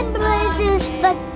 Christmas is for